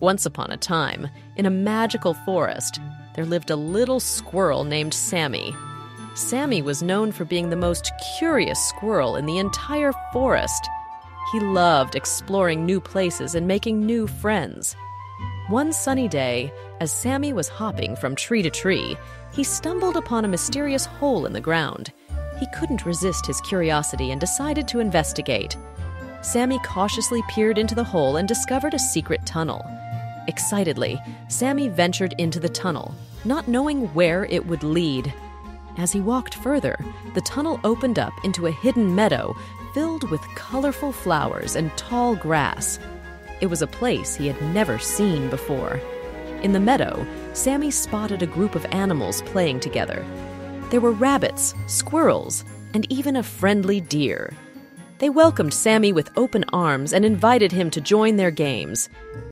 Once upon a time, in a magical forest, there lived a little squirrel named Sammy. Sammy was known for being the most curious squirrel in the entire forest. He loved exploring new places and making new friends. One sunny day, as Sammy was hopping from tree to tree, he stumbled upon a mysterious hole in the ground. He couldn't resist his curiosity and decided to investigate. Sammy cautiously peered into the hole and discovered a secret tunnel. Excitedly, Sammy ventured into the tunnel, not knowing where it would lead. As he walked further, the tunnel opened up into a hidden meadow filled with colorful flowers and tall grass. It was a place he had never seen before. In the meadow, Sammy spotted a group of animals playing together. There were rabbits, squirrels, and even a friendly deer. They welcomed Sammy with open arms and invited him to join their games.